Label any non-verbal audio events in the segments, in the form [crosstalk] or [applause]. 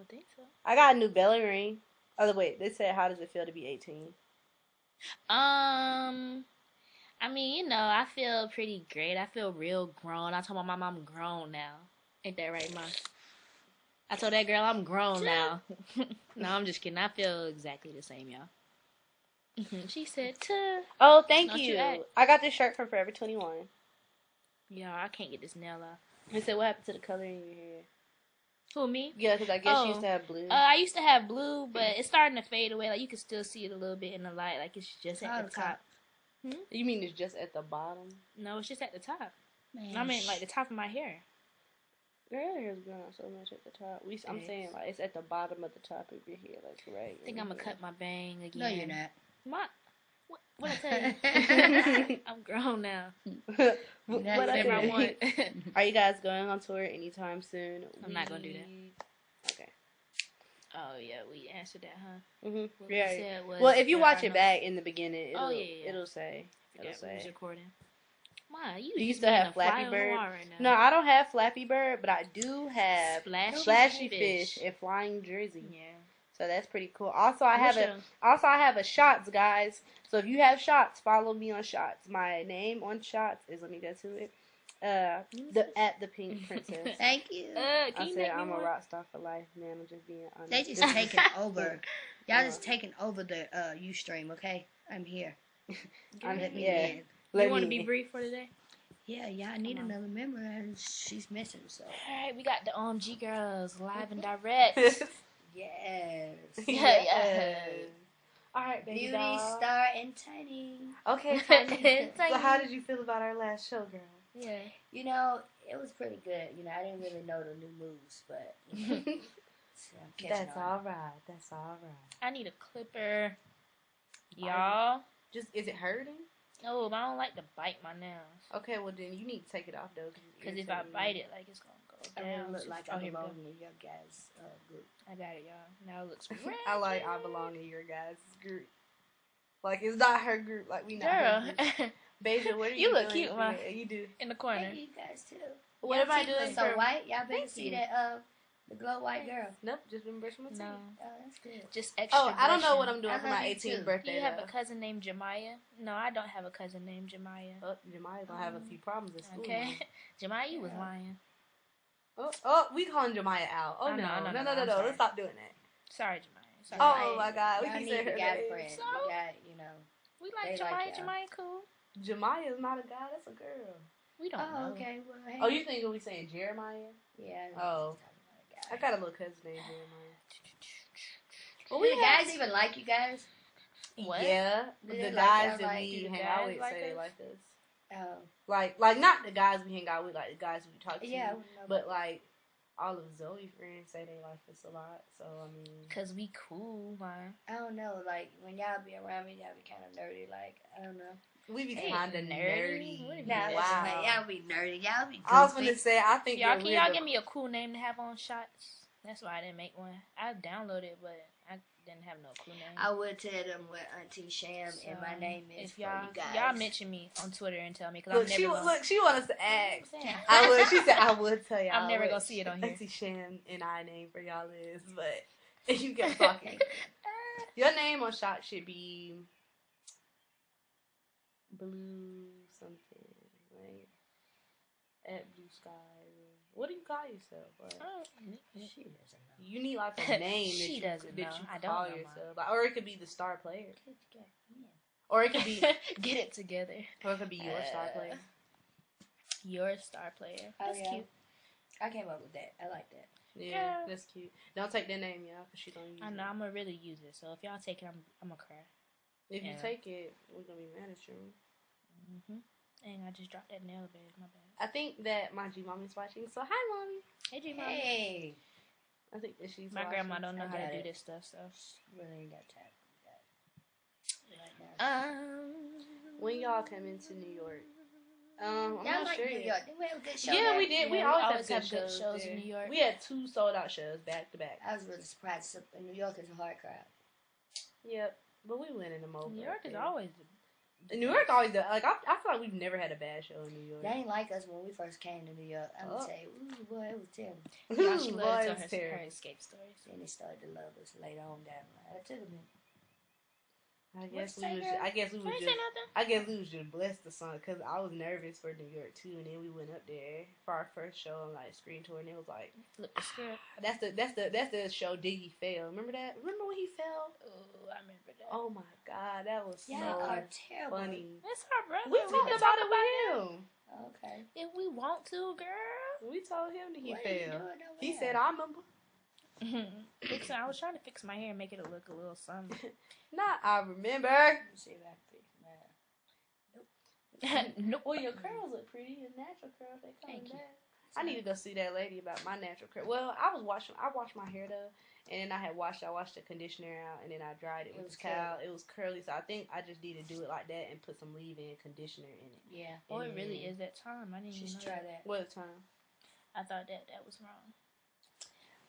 I think so. I got a new belly ring. Oh wait, they said how does it feel to be 18? Um, I mean, you know, I feel pretty great. I feel real grown. I told my mom I'm grown now. Ain't that right, mom? I told that girl I'm grown now. [laughs] no, I'm just kidding. I feel exactly the same, y'all. [laughs] She said, "Tuh." Oh, thank Don't you. you. I got this shirt from Forever 21. Y'all, I can't get this nail off. They said what happened to the color in your hair? Who me? Yeah, because I guess you used Oh. to have blue. Uh, I used to have blue, but it's starting to fade away. Like you can still see it a little bit in the light. Like it's just Oh, at the okay. top. you mean it's just at the bottom? No, it's just at the top. Man, I mean, like the top of my hair. Your hair is growing out so much at the top. We, I'm Thanks. saying like it's at the bottom of the top of your hair, like right. I think I'm gonna cut my bang again. no, you're not. My, what? What I tell you? [laughs] I'm grown now. [laughs] what That's what I Whatever I want. [laughs] Are you guys going on tour anytime soon? I'm not gonna do that. Okay. oh yeah, we answered that, huh? Mm-hmm. What we Yeah. said was Well, if you watch it notes. back in the beginning, it'll, Oh, yeah, yeah, yeah. it'll say. It'll Forget we was say. recording. Ma, you, Do you still have Flappy Bird? wall Right No. I don't have Flappy Bird, but I do have Splashy, Flashy fish. Fish and Flying Jersey. Yeah. So that's pretty cool. Also, I have a also I have a shots, guys. So if you have shots, follow me on shots. My name on shots is let me go to it. Uh, the [laughs] at the Pink Princess. [laughs] Thank you. Uh, I you said make I'm a rock star for life, man. I'm just being honest. They just taking [laughs] over. Y'all Uh, just taking over the uh Ustream. okay? I'm here. I'm- Let me yeah. in. Let you want to be brief for today? Yeah, yeah, I need Come on. another member and she's missing, so All right, we got the OMG girls live and direct. Yes. [laughs] Yeah, yeah. All right, baby Beauty doll. star and tiny. Okay, [laughs] Tiny. [laughs] Tiny. so how did you feel about our last show, girl? yeah. You know, it was pretty good. You know, I didn't really know the new moves, but you know, so That's on. all right. That's all right. I need a clipper. Y'all. Just is it hurting? No, but I don't like to bite my nails. Okay, well then you need to take it off though. Because if I bite it, like it's gonna go I down. really look like oh, I belong go. in your guys' uh, group. I got it, y'all. Now it looks red. [laughs] I like I belong in your guys' group. Like it's not her group. Like we not her Girl. group. [laughs] Bahja, what are You you? look doing? cute, Ma. Yeah, you do. In the corner. Hey, you guys too. What Y'all am I doing look so for- white? Y'all better Thank see you. that uh the glow white girl. Nope, just been brushing my teeth. No. Oh, that's good. Just extra. Oh, I don't know what. I'm doing I for my 18th too. Do birthday. you have a cousin named Jemiah? No, I don't have a cousin named Jemiah. Oh, Jemiah's gonna have a few problems at school. Okay. [laughs] Jemiah, you was lying. Oh, oh, we calling Jemiah out. Oh I no, know, I no, no, no, no, no. Let's stop doing it. Sorry, Jemiah. Sorry. Oh, oh my God, we Y'all keep saying a her name. friend. So? You you know. we like They Jemiah. like. Jemiah cool. Jemiah is not a guy. That's a girl. We don't Oh, know. okay. Well, hey. Oh, you think we saying Jeremiah? Yeah. Oh. was talking about a I guy. got a little cousin named Jeremiah. Well, we do the have- guys even like you guys? What? Yeah, Do the they like guys that we you hang out with like say they like us. Oh. Like, like not the guys we hang out with, like the guys we talk to. Yeah. I wouldn't know But like, all of Zoe friends say they like us a lot. So I mean, Cause we cool, man. I don't know. Like when y'all be around me, y'all be kind of nerdy. Like I don't know. we be Hey, kind of nerdy? nerdy. What is Nah, Yeah. wow. wow. y'all be nerdy. Y'all be. I was gonna say, I think Y'all, can y'all give me a cool name to have on shots? That's why I didn't make one. I downloaded, but I didn't have no cool name. I would tell them what Auntie Sham and my name is if for y'all you guys. y'all mention me on Twitter and tell me because I'm never she gonna. look, she want us to ask. [laughs] I would. She said I [laughs] would tell y'all. I'm never gonna see it on here. Auntie Sham and I name for y'all is, but [laughs] you get talking. Your name on shot should be blue something, right? At blue sky. What do you call yourself? Like, Oh, She doesn't know. You need like a [laughs] name that She you, doesn't that know. you I don't call know yourself, like, or it could be the star player, Get together. Yeah. or it could be, [laughs] Get it together. or it could be your star Uh, player. Your star player. Oh, That's yeah. cute. I came up with that. I like that. Yeah, yeah. that's cute. Don't take that name, y'all, because she don't use I know it. I'm gonna really use it. So if y'all take it, I'm I'm gonna cry. If you take it, we're gonna be mad at you. hmm And I just dropped that nail bed. My bad. I think that my G mommy's watching. So hi, mommy. Hey, G mommy. Hey. I think that she's My grandma don't know how to do this stuff, so. Really ain't got time for you guys. Right now. Um. When y'all come into New York, um, I'm Y'all not like sure New. York. We have a good show Yeah, there? we did. We Yeah, we always, always have, have good good shows, shows in. New York. We had two sold out shows back to back. I was really surprised. New York is a hard crowd. Yep, but we went in them over. New York is there. Always New York always does. Like I, I feel like we've never had a bad show in New York. They ain't like us when we first came to New York. I would Oh. say, ooh, boy, it was terrible. Yeah, she Boy, loves to it's her, terrible. her escape stories. Then they started to love us later on down the line. It took a minute. I guess we was. I guess we was just. I guess we was just blessed or something because I was nervous for New York too, and then we went up there for our first show and like screen tour, and it was like Flip the script. Ah, that's the that's the that's the show Diggy fell. Remember that? Remember when he fell? Oh, I remember that. Oh my god, that was Y'all so are terrible. funny. That's our brother. We can talked about it with him. Okay. if we want to, girl. We told him that he fell. He said, "I remember." Mm-hmm. Fix- I was trying to fix my hair and make it look a little something. [laughs] Not I remember. Let me see if I can fix mine. nope. [laughs] Well, your curls look pretty. Your natural curls, they coming Thank you. back. I need to go see that lady about my natural curl. Well, I was washing. I washed my hair though, and then I had washed. I washed the conditioner out, and then I dried it It with the towel. It was curly, so I think I just need to do it like that and put some leave-in conditioner in it. Yeah. Oh, it really is that time. I didn't Just try that. What time? I thought that that was wrong.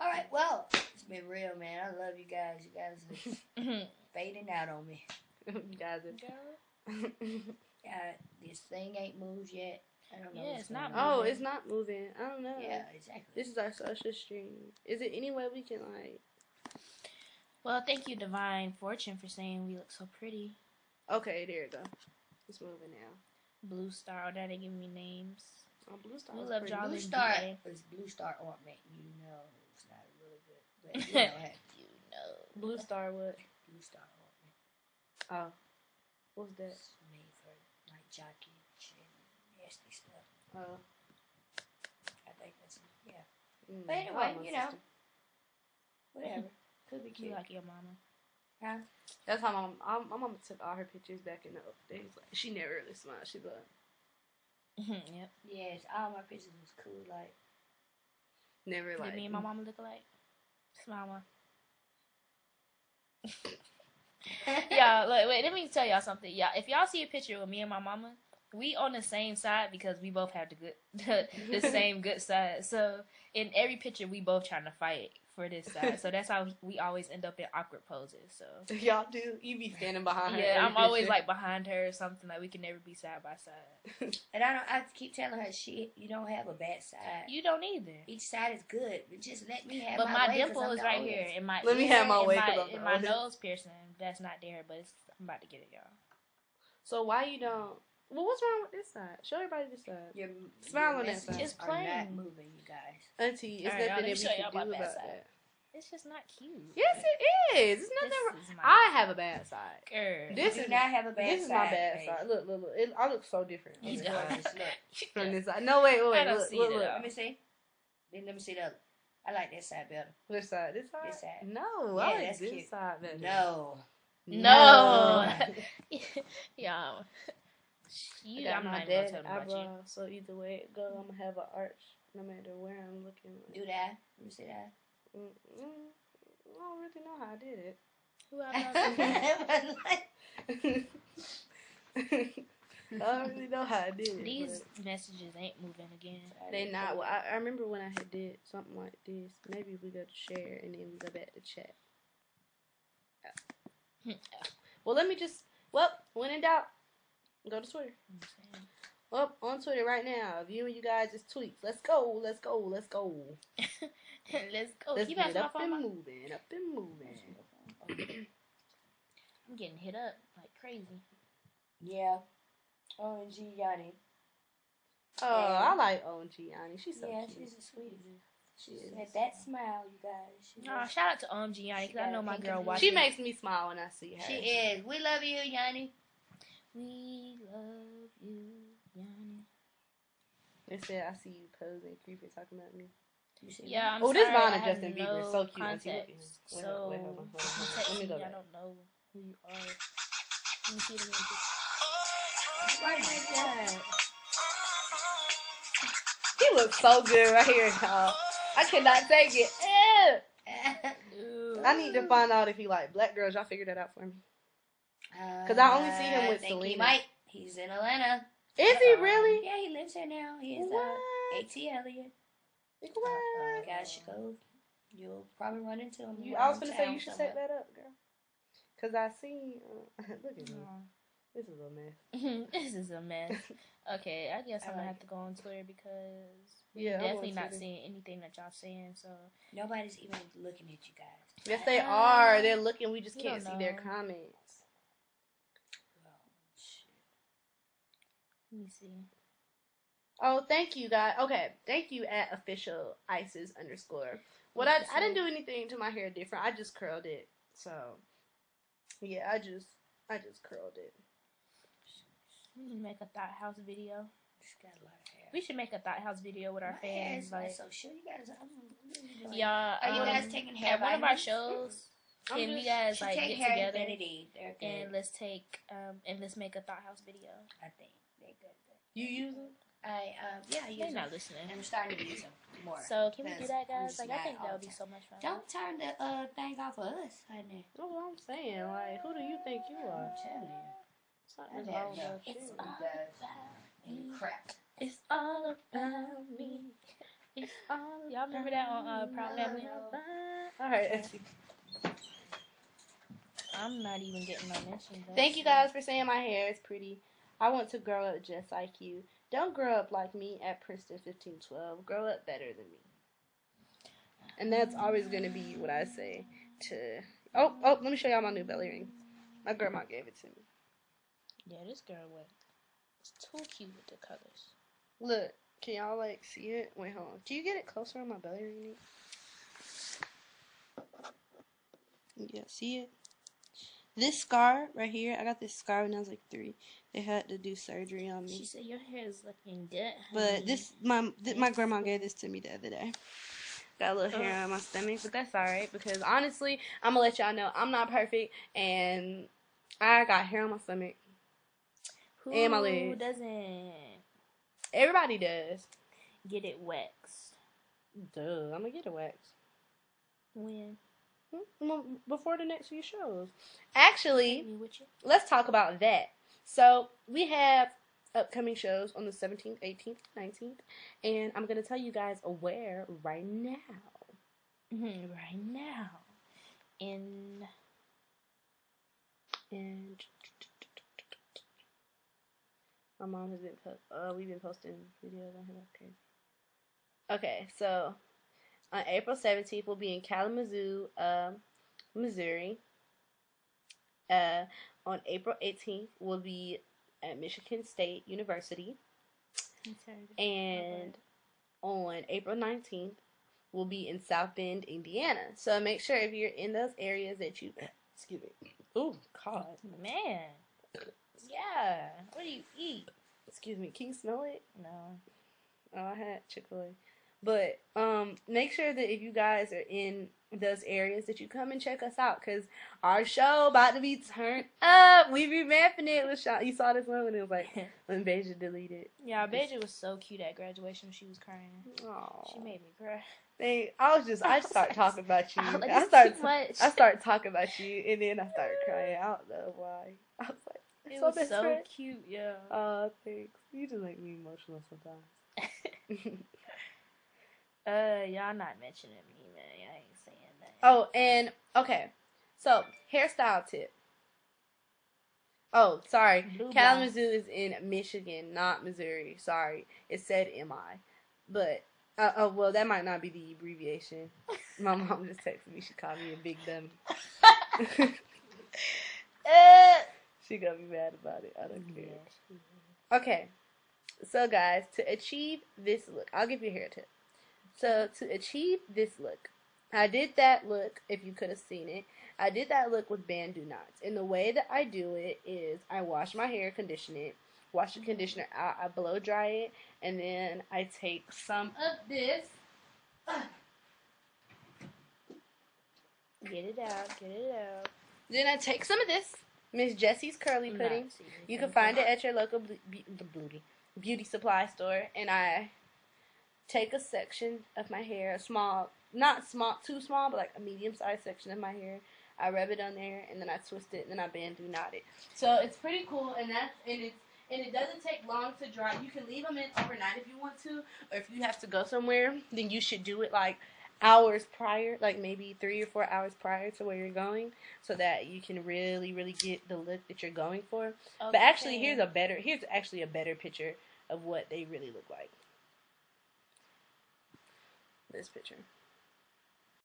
All right. Well, it's been real, man. I love you guys. You guys are [laughs] fading out on me. you guys are. Uh, [laughs] this thing ain't moved yet. I don't know. Yeah, it's not going on. oh, it's not moving. I don't know. Yeah, exactly. This is our social stream. Is it any way we can like? well, thank you, Divine Fortune, for saying we look so pretty. Okay, there you go. It's moving now. Blue Star, oh, that they giving me names. Oh, Blue Star. We love pretty. y'all. Blue Star VA. is Blue Star ointment. You know it's not really good, but you know, [laughs] You. Blue Star. What? Blue Star. Oh, what's that? It's made for like jockey and nasty stuff. Oh. I think that's yeah. Mm, But anyway, you know. sister. Whatever. [laughs] Could be You cute. like your mama. Huh? That's how my mom, my mama took all her pictures back in the days. Like, she never really smiled. She like yep. Yes, all my pictures was cool. Like never like. Did me and my mama look alike? One. [laughs] y'all, look, wait, let me tell y'all something. Y'all, if y'all see a picture with me and my mama, we on the same side because we both have the good, [laughs] the, the [laughs] same good side. So in every picture, we both trying to fight for this side. So that's how we always end up in awkward poses. So [laughs] Y'all do. You be standing behind her. yeah, I'm always picture. like [laughs] behind her or something. Like we can never be side by side. [laughs] And I don't. I keep telling her she, you don't have a bad side. You don't either. Each side is good, but just let me have But my, my way 'cause dimple I'm is the right oldest. here in my Let me have my and way 'cause my, I'm in my nose piercing. That's not there, but it's, I'm about to get it, y'all. So why you don't? Well, what's wrong with this side? Show everybody this side. Your, Smile your on that side. It's are plain. not moving, you guys. Auntie, it's All right, nothing that we can do about side. that. It's just not cute. Yes, it is. It's nothing. Wrong. is I have a bad side. girl. This do is not have a bad side. this is my bad babe. side. Look, look, look. It, I look so different. You don't. Look, [laughs] from this side. No, wait, wait, wait. I don't look, see look, look. let me see. Then let me see the other. I like this side better. Which side? This side? This side. No, Yeah, I like this cute. side better. No. No. [laughs] [laughs] yeah. You, I got I'm my not gonna dead tell them about you. eyebrow, so either way it go, I'm gonna have an arch no matter where I'm looking. Do that. Let me see that. Mm, mm, I don't really know how I did it. Who else? [laughs] [laughs] I don't really know how I did it. These messages ain't moving again. they not. Well, I, I remember when I had did something like this. Maybe we go to share and then we go back to chat. Well, let me just. Well, when in doubt, go to Twitter. Well, on Twitter right now, viewing you guys' tweets. Let's go, let's go, let's go. [laughs] Let's go. let's Keep get asking my up and Mom. moving, up and moving. [clears throat] I'm getting hit up like crazy. Yeah. OMG Yanni. Oh, Yeah. I like OG Yanni. She's so yeah, cute. she's a sweetie. She is. Had that smile, you guys. She, Oh, shout out to OMG Yanni because I know my girl watches. She makes me smile when I see her. she is. We love you, Yanni. We love you, Yanni. They said I see you posing, creepy, talking about me. Yeah, I'm oh, this sorry, Vine I of have Justin no Bieber, so cute. Auntie, look at him. context. Wait, So, wait, hold on, hold on, hold on. Let me me, go I don't know who you are. Let me see it again. Oh my god. He looks so good right here, y'all. I cannot take it. Ew. I need to find out if he like black girls. Y'all figure that out for me. Because I only see him with Uh, think Selena. He might. He's in Atlanta. Is he Uh-oh. really? Yeah, he lives here now. He is What? uh, A.T. Elliott. What? You guys should go. You'll probably run into him. You, I was gonna say you should somewhere. set that up, girl. Cause I see. Uh, [laughs] look at me. Aw. This is a mess. [laughs] this is a mess. [laughs] Okay, I guess I I'm gonna like have to go on Twitter because Yeah, I'm definitely not Twitter. seeing anything that y'all saying. So Nobody's even looking at you guys. Yes, they Uh, are. They're looking. We just we can't see their comments. Well, shit. Let me see. Oh, thank you, guys. Okay, thank you at official ISIS underscore. What I I didn't do anything to my hair different. I just curled it. So, yeah, I just I just curled it. We should make a thought house video. Got a lot of hair. We should make a thought house video with our My hair fans. is Like, so sure you guys. I'm y'all, Are you guys um, taking hair at one of our shows? I'm Can we just- guys like get together Infinity. And let's take um and let's make a thought house video? I think they're good. You use them? I um yeah, I use They're them. not listening. I'm starting to use them more. So can we do that, guys? just Like I think that would be so much fun. Don't turn the uh thing off of us, honey. That's what I'm saying. Like, who do you think you I'm are? telling you. It's not I all about It's you. all about me. crap. It's all about me. It's all. Y'all remember that on uh, Proud Family? All right. let's see. I'm not even getting my mentions. Thank you guys for saying my hair is pretty. I want to grow up just like you. Don't grow up like me at Princeton 1512. Grow up better than me. And that's always going to be what I say to. Oh, oh, let me show y'all my new belly ring. My grandma gave it to me. Yeah, this girl was it's too cute with the colors. Look, can y'all like see it? Wait, hold on. Can you get it closer on my belly ring? Yeah, see it? This scar right here, I got this scar when I was like three. They had to do surgery on me. She said your hair is looking good. But this my my grandma gave this to me the other day. Got a little hair on my stomach, but that's all right because honestly, I'm gonna let y'all know I'm not perfect, and I got hair on my stomach. Who and my legs. doesn't Everybody does. get it waxed? Duh, I'm gonna get a wax When before the next few shows. Actually, me with you? let's talk about that. So we have upcoming shows on the 17th, 18th, 19th, and I'm gonna tell you guys where right now. Mhm, right now. In And my mom has been po- uh we've been posting videos on her crazy. Okay, so on April seventeenth we'll be in Kalamazoo, um, Missouri. Uh, on April eighteenth we'll be at Michigan State University, and on April nineteenth we'll be in South Bend, Indiana. So make sure if you're in those areas that you excuse me. Oh God. man. Yeah. What do you eat? Excuse me, can you smell it? No. Oh, I had Chick Fil A, but um, make sure that if you guys are in those areas, that you come and check us out, cause our show about to be turned up. We revamping it with Sean. You saw this one when it was like [laughs] when Bahja deleted. Yeah, Bahja was so cute at graduation. She was crying. Oh, She made me cry. they, I was just, I start talking about [laughs] you. I like, I "It's started, too much. I started talking about you, and then I started crying. I don't know why. I was like, It was so friend." cute, yeah. Oh, thanks. You just make me emotional sometimes. [laughs] Uh, y'all not mentioning me, man. I ain't saying that. Oh, and okay. So, hairstyle tip. Oh, sorry. Blue Kalamazoo is in Michigan, not Missouri. Sorry. It said MI. But, uh, oh, well, that might not be the abbreviation. [laughs] My mom just texted me. She called me a big dummy. [laughs] Uh, she gonna be mad about it. I don't care. yeah, she- Okay. So, guys, to achieve this look, I'll give you a hair tip. So, to achieve this look, I did that look, if you could have seen it, I did that look with Bantu knots. And the way that I do it is I wash my hair, condition it, wash the conditioner out, I blow dry it, and then I take some of this. Get it out, get it out. Then I take some of this, Miss Jessie's curly pudding. You can find it at your local beauty beauty supply store, and I take a section of my hair, a small, not small, too small, but like a medium sized section of my hair. I rub it on there, and then I twist it, and then I Bantu knot it. So it's pretty cool, and that's and it's and it doesn't take long to dry. You can leave them in overnight if you want to, or if you have to go somewhere, then you should do it like hours prior, like maybe three or four hours prior to where you're going, so that you can really, really get the look that you're going for. But actually, here's a better, here's actually a better picture of what they really look like. This picture.